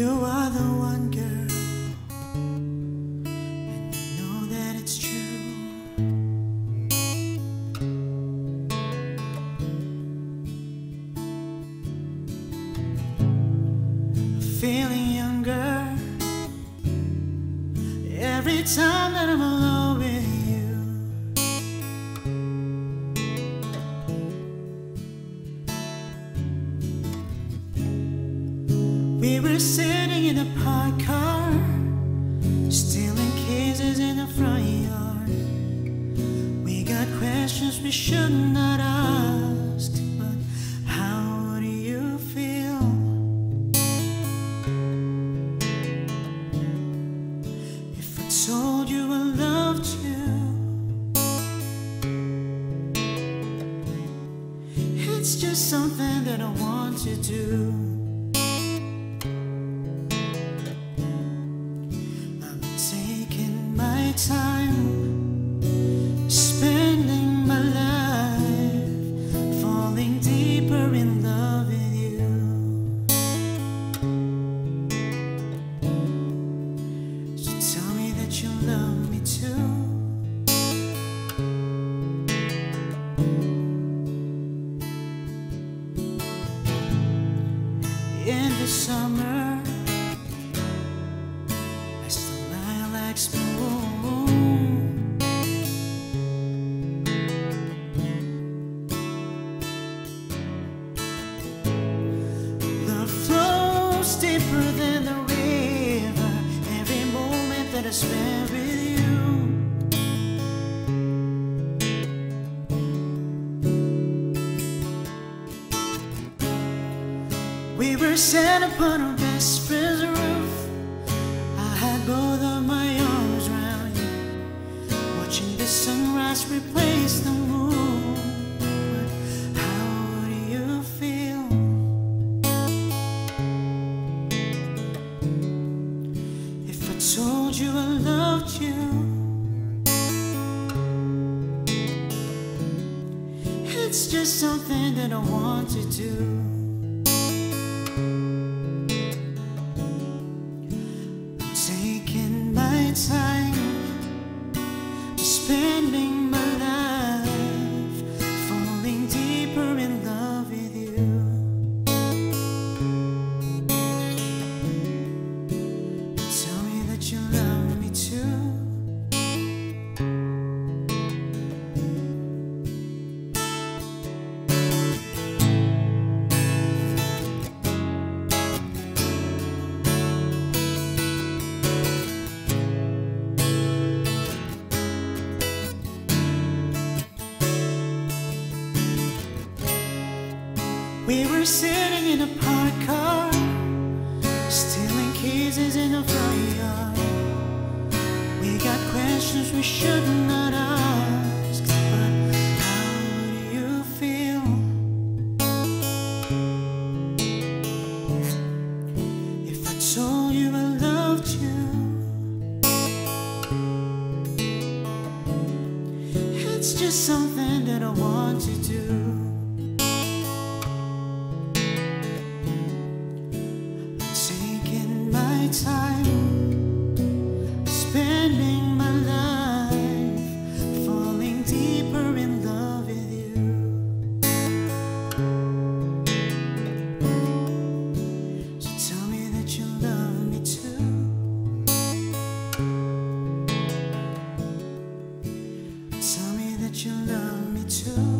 You are the one girl, know that it's true. Feeling younger every time that I'm alone We were sitting in a parked car, stealing cases in the front yard. We got questions we should not ask, but how do you feel? If I told you I loved you, it's just something that I want to do. Time, spending my life, falling deeper in love with you. So tell me that you love me too. In the summer, as the lilacs bloom, I spend with you. We were sat upon our best friend's roof. Told you I loved you, it's just something that I want to do. I'm Taking my time, We were sitting in a parked car, stealing cases in a front yard. We got questions we should not ask, but how do you feel? If I told you I loved you, it's just something that I want to time, spending my life, falling deeper in love with you. So tell me that you love me too. Tell me that you love me too. Tell me that you love me too.